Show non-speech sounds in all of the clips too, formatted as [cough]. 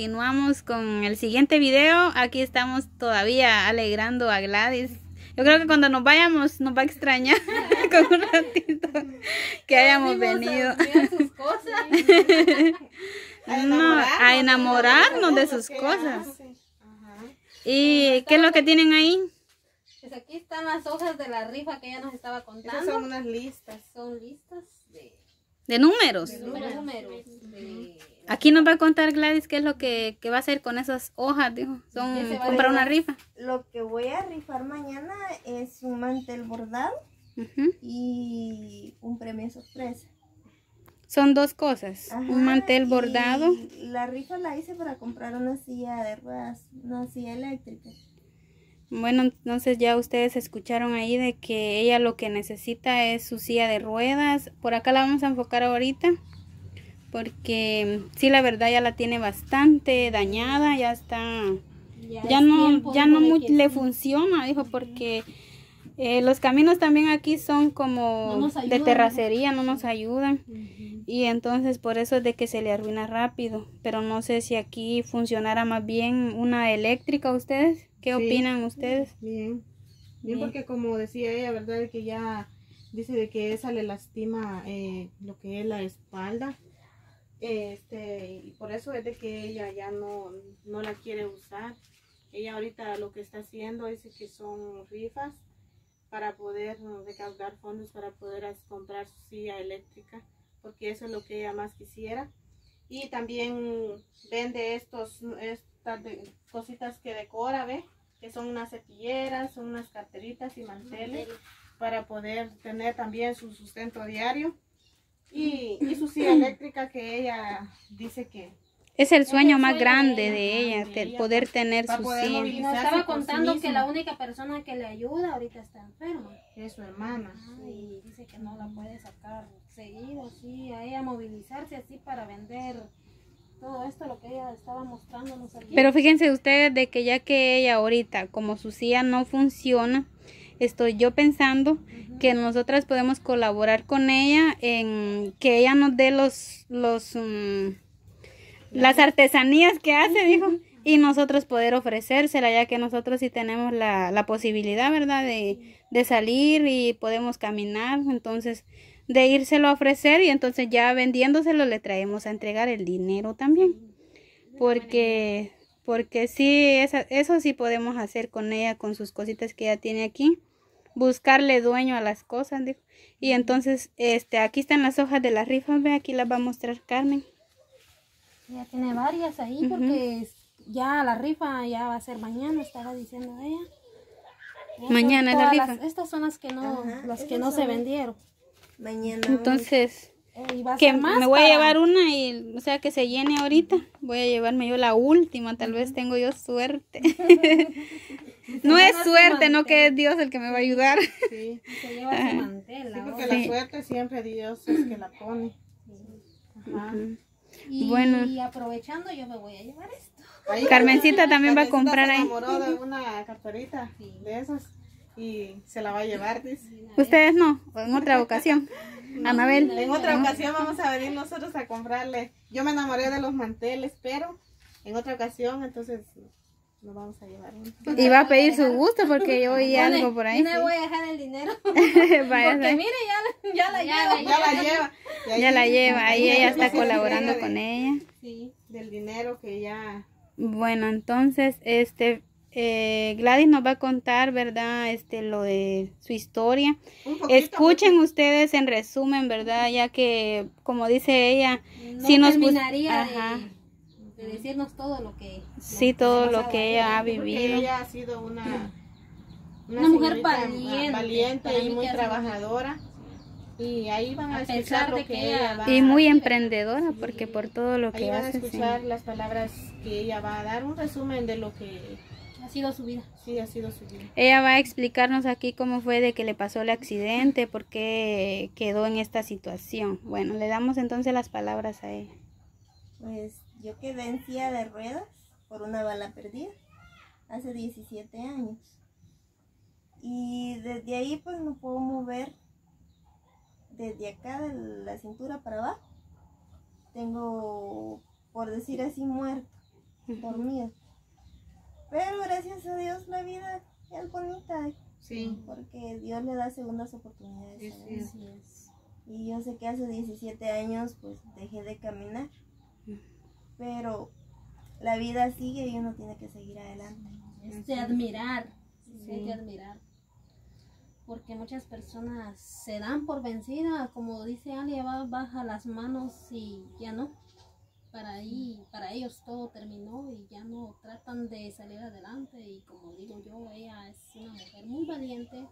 Continuamos con el siguiente video. Aquí estamos todavía alegrando a Gladys. Yo creo que cuando nos vayamos nos va a extrañar [laughs] con un ratito que hayamos venido. sus cosas. [laughs] No, a enamorarnos de sus cosas. ¿Y qué es lo que tienen ahí? Pues aquí están las hojas de la rifa que ella nos estaba Esas contando. son unas listas. Son listas de, De números. de números. Aquí nos va a contar Gladys qué es lo que, que va a hacer con esas hojas, dijo. Son ¿Qué se va a comprar una rifa. Lo que voy a rifar mañana es un mantel bordado y un premio sorpresa. Son dos cosas. Ajá, un mantel bordado. La rifa la hice para comprar una silla de ruedas, una silla eléctrica. Bueno, entonces ya ustedes escucharon ahí de que ella lo que necesita es su silla de ruedas. Por acá la vamos a enfocar ahorita. Porque sí, la verdad ya la tiene bastante dañada, ya está, ya no, ya no le funciona, dijo, porque eh, los caminos también aquí son como No de terracería, no nos ayudan. Y entonces por eso es de que se le arruina rápido. Pero no sé si aquí funcionara más bien una eléctrica ustedes. ¿Qué Sí. opinan ustedes? Bien. Bien. Porque como decía ella, ¿verdad? Que ya dice de que esa le lastima eh, lo que es la espalda. Este, y por eso es de que ella ya no, no la quiere usar. Ella ahorita lo que está haciendo es que son rifas para poder recaudar fondos para poder comprar su silla eléctrica, porque eso es lo que ella más quisiera. Y también vende estos, estas de- cositas que decora, ¿ve? Que son unas cepilleras, son unas carteritas y manteles para poder tener también su sustento diario. Y, y su silla eléctrica que ella dice que Es el sueño más grande ella, de ella, de ella, poder para- tener para su poder silla. Y nos estaba sí contando que la única persona que le ayuda ahorita está enferma. es su hermana. Ajá, Y dice que no la puede sacar seguido, así, a ella movilizarse así para vender todo esto, lo que ella estaba mostrándonos aquí. Pero fíjense ustedes de que ya que ella ahorita, como su silla no funciona, estoy yo pensando que nosotras podemos colaborar con ella en que ella nos dé los, los, mm, las artesanías que hace, dijo, y nosotros poder ofrecérsela, ya que nosotros sí tenemos la, la posibilidad, ¿verdad?, de, de salir y podemos caminar, entonces, de írselo a ofrecer y entonces ya vendiéndoselo le traemos a entregar el dinero también. Porque porque sí esa- eso sí podemos hacer con ella con sus cositas que ella tiene aquí buscarle dueño a las cosas dijo. Y entonces este aquí están las hojas de la rifa ve aquí las va a mostrar Carmen Ella tiene varias ahí porque es- ya la rifa ya va a ser mañana, estaba diciendo ella. Estas- Mañana es la rifa. las- estas son las que no, Ajá, las que no se vendieron. Mañana. entonces Eh, que más me voy a llevar una y o sea que se llene ahorita voy a llevarme yo la última tal vez tengo yo suerte [laughs] [laughs] no es suerte no que es Dios el que me va a ayudar Sí, Se [laughs] lleva su mantel sí, porque Sí. la suerte siempre Dios es que la pone. Ajá. Y Bueno. aprovechando yo me voy a llevar esto. Ahí Carmencita también va a comprar se ahí enamoró de una carterita de esas y se la va a llevar, dice. ustedes [laughs] no en otra ocasión Anabel En otra ocasión vamos a venir nosotros a comprarle. Yo me enamoré de los manteles, pero en otra ocasión entonces nos vamos a llevar uno. Y va a pedir su gusto porque yo oí Bueno, [laughs] algo por ahí. No le voy a dejar el dinero. [laughs] [laughs] Porque mire, ya, ya la llevo. Ya la lleva. Ya la lleva, ahí ella está Sí, sí, sí, colaborando de- con ella. Sí. Del dinero que ya. Bueno, entonces, este, eh, Gladys nos va a contar, ¿verdad? Este, lo de su historia. Poquito, Escuchen ustedes en resumen, ¿verdad? Ya que, como dice ella, No si nos terminaría Ajá. de, de decirnos todo lo que... sí, lo todo ha lo que a ella ha porque vivido. ella ha sido una. Una mujer señorita, valiente, valiente y muy trabajadora. Y ahí van a, A escuchar lo de que, que ella va Y muy emprendedora, porque por todo lo Ahí que van a hace. sí. escuchar las palabras que ella va a dar, un resumen de lo que Ha sido su vida. sí ha sido su vida. Ella va a explicarnos aquí cómo fue de que le pasó el accidente, por qué quedó en esta situación. Bueno, le damos entonces las palabras a ella. Pues yo quedé en silla de ruedas por una bala perdida hace 17 años. Y desde ahí pues no puedo mover desde acá de la cintura para abajo. Tengo, por decir así, muerto. dormida. Pero gracias a Dios la vida es bonita, Sí. porque Dios le da segundas oportunidades. Es a cierto. uno. Y yo sé que hace 17 años pues dejé de caminar, pero la vida sigue y uno tiene que seguir adelante. Es de admirar, es de admirar. Porque muchas personas se dan por vencidas, como dice Ali, va, baja las manos y ya no. Para ahí, para ellos todo terminó y ya no tratan de salir adelante. Y como digo yo, ella es una mujer muy valiente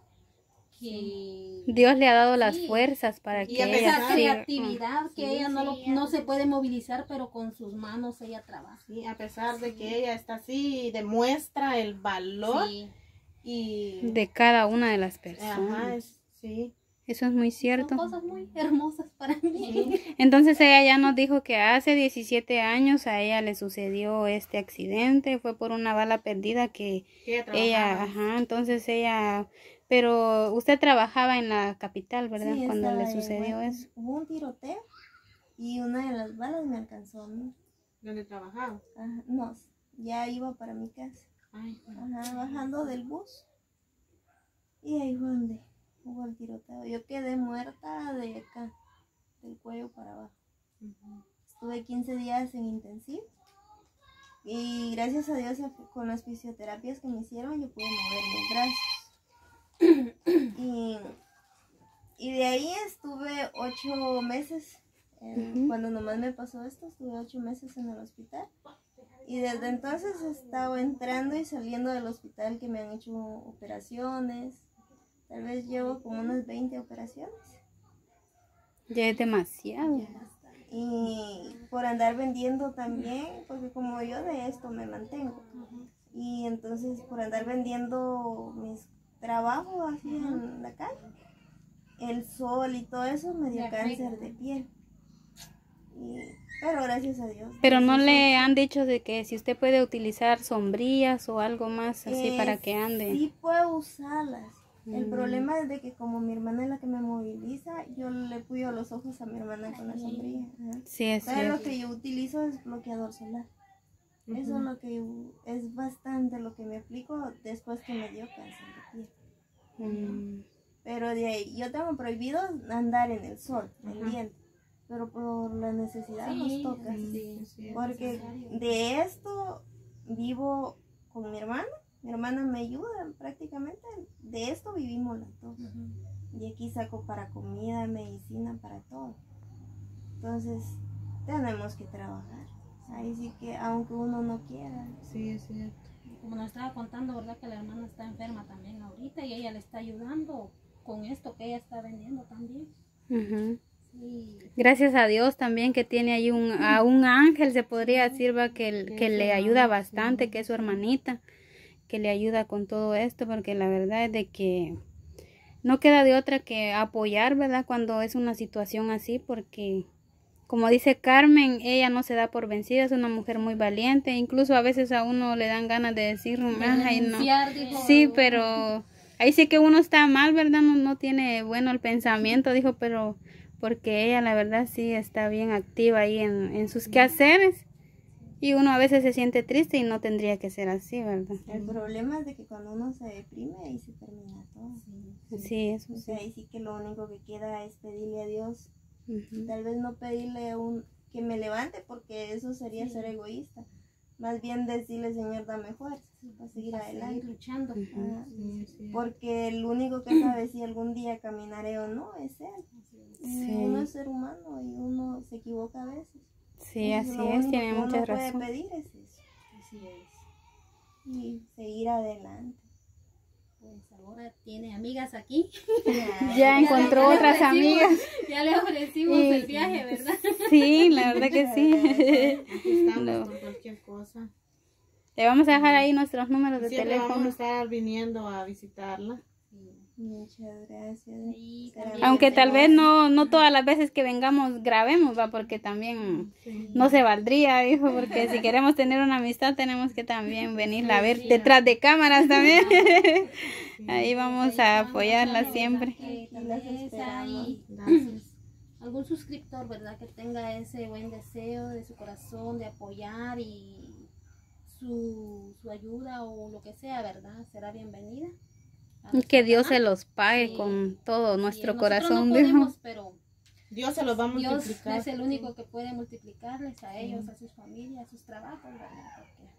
que Dios le ha dado las Sí. fuerzas para Y que ella esa siga. creatividad que Sí, ella no, lo- sí, no se puede movilizar, pero con sus manos ella trabaja. Sí, a pesar de que ella está así, demuestra el valor Sí. y... de cada una de las Ajá, personas. es- sí. Eso es muy Son cierto. cosas muy hermosas para mí. [laughs] Entonces ella ya nos dijo que hace 17 años a ella le sucedió este accidente, fue por una bala perdida que que ella ella, ajá, entonces ella, pero usted trabajaba en la capital, ¿verdad? Sí, Cuando le en sucedió Hueco. eso. Hubo un tiroteo y una de las balas me alcanzó a mí. ¿Dónde trabajaba? Ajá, no, ya iba para mi casa. Ay, Ajá, bajando del bus. Y ahí fue donde hubo el tiroteo. Yo quedé muerta de acá, del cuello para abajo. Estuve 15 días en intensivo. Y gracias a Dios, con las fisioterapias que me hicieron, yo pude mover mis brazos. Y, y de ahí estuve ocho meses. eh. Cuando nomás me pasó esto, estuve ocho meses en el hospital. Y desde entonces he estado entrando y saliendo del hospital que me han hecho operaciones. Tal vez llevo como unas 20 operaciones. Ya es demasiado. y por andar vendiendo también, porque como yo de esto me mantengo. Y entonces por andar vendiendo mis trabajos así en la calle, el sol y todo eso me dio cáncer de piel. Y- pero gracias a Dios. Pero no le han dicho de que si usted puede utilizar sombrillas o algo más así Eh, para que ande. Sí puedo usarlas. El Mm. problema es de que como mi hermana es la que me moviliza, yo le puyo los ojos a mi hermana con la sombrilla. Ajá. Sí, es Pero lo que yo utilizo es bloqueador solar. Eso es lo que es bastante lo que me aplico después que me dio cáncer de piel. Mm, Pero de ahí, yo tengo prohibido andar en el sol, el diente. Pero por la necesidad nos toca. sí, sí. Porque de esto vivo con mi hermana. Mi hermana me ayuda prácticamente. De esto vivimos las dos. Y aquí saco para comida, medicina, para todo. Entonces, tenemos que trabajar. Ahí sí que, aunque uno no quiera. Sí, es cierto. Como nos estaba contando, ¿verdad? Que la hermana está enferma también ahorita y ella le está ayudando con esto que ella está vendiendo también. ujú. Sí. Gracias a Dios también que tiene ahí un, a un ángel, se podría decir, va, que, que le ayuda bastante, que es su hermanita, que le ayuda con todo esto, porque la verdad es de que no queda de otra que apoyar, ¿verdad? Cuando es una situación así, porque como dice Carmen, ella no se da por vencida, es una mujer muy valiente, incluso a veces a uno le dan ganas de decir, ay, no. Sí, pero ahí sí que uno está mal, ¿verdad? No, no tiene bueno el pensamiento, dijo, pero porque ella la verdad sí está bien activa ahí en, en sus quehaceres y uno a veces se siente triste y no tendría que ser así, ¿verdad? El problema es de que cuando uno se deprime, ahí se termina todo. Sí, eso O sí. sea, ahí sí que lo único que queda es pedirle a Dios. Tal vez no pedirle un que me levante, porque eso sería ser egoísta. Más bien decirle, Señor, dame fuerza para seguir a seguir adelante. luchando. Ajá. Sí, sí. Porque el único que sabe si algún día caminaré o no es Él. Y Sí. Uno es ser humano y uno se equivoca a veces. Sí, así lo es, único tiene que uno mucha puede razón. pedir es eso. Así es. Y seguir adelante. Pues ahora tiene amigas aquí. Ya [laughs] encontró otras amigas. Ya le ofrecimos Y- el viaje, ¿verdad? [laughs] Sí, la verdad que sí. [laughs] Aquí estamos No. por cualquier cosa. Le vamos a dejar ahí nuestros números de Siempre vamos a teléfono. estar viniendo a visitarla. Muchas gracias. Aunque tal vez no, no todas las veces que vengamos grabemos, va, porque también Sí. no se valdría, dijo, porque si queremos tener una amistad tenemos que también venirla a ver detrás de cámaras también. [laughs] Ahí vamos a apoyarla siempre. [clears throat] Algún suscriptor, ¿verdad? Que tenga ese buen deseo de su corazón de apoyar y su ayuda o lo que sea, ¿verdad? Será bienvenida. Que Dios se los pague Sí. con todo Sí, nuestro nosotros corazón. No podemos, pero Dios se los va a Dios multiplicar. es el único que puede multiplicarles a ellos, a sus familias, a sus trabajos, ¿verdad? Porque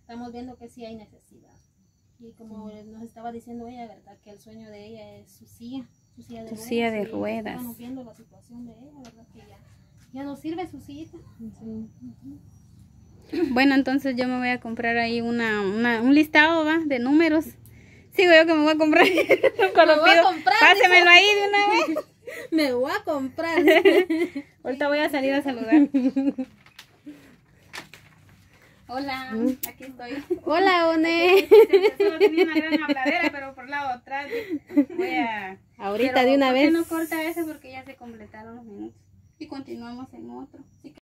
estamos viendo que sí hay necesidad. Y como nos estaba diciendo ella, ¿verdad? Que el sueño de ella es su silla, su silla de Su ruedas. silla de ruedas. Estamos viendo la situación de ella, ¿verdad? Que ya, ya no sirve su sillita. Bueno, entonces yo me voy a comprar ahí una, una- un listado ¿va? de números. Sigo yo que me voy a comprar. [laughs] Cuando Me voy a pido, comprar, pásemelo ahí de una vez. [laughs] Me voy a comprar. [laughs] Ahorita voy a salir a saludar. Hola, aquí estoy. Hola, One. Solo tenía una gran habladera, pero por lado atrás voy a... Ahorita Pero, de una ¿por qué vez. no corta ese? Porque ya se completaron los minutos. Y continuamos en otro.